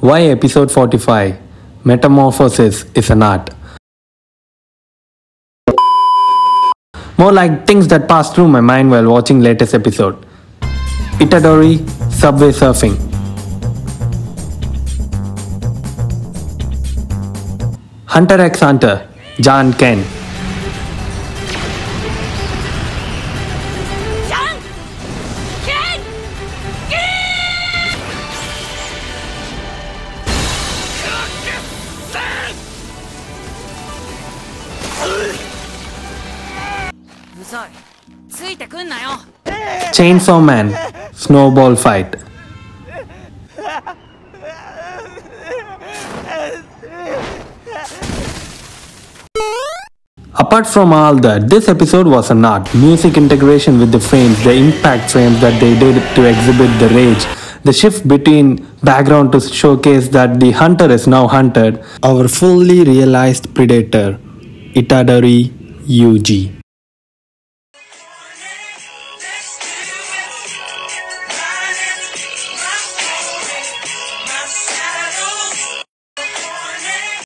Why episode 45 Metamorphosis is an art. More like things that passed through my mind while watching latest episode. Itadori Subway Surfing. Hunter x Hunter Janken. Chainsaw Man Snowball Fight. Apart from all that, this episode was an art. Music integration with the frames, the impact frames that they did to exhibit the rage, the shift between background to showcase that the hunter is now hunted, our fully realized predator, Itadori Yuji.